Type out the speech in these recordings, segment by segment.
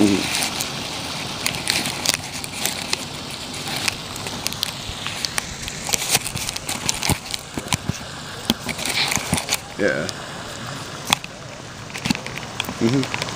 Mhm. Yeah. Mhm.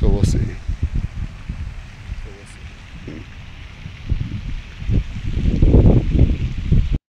So we'll see.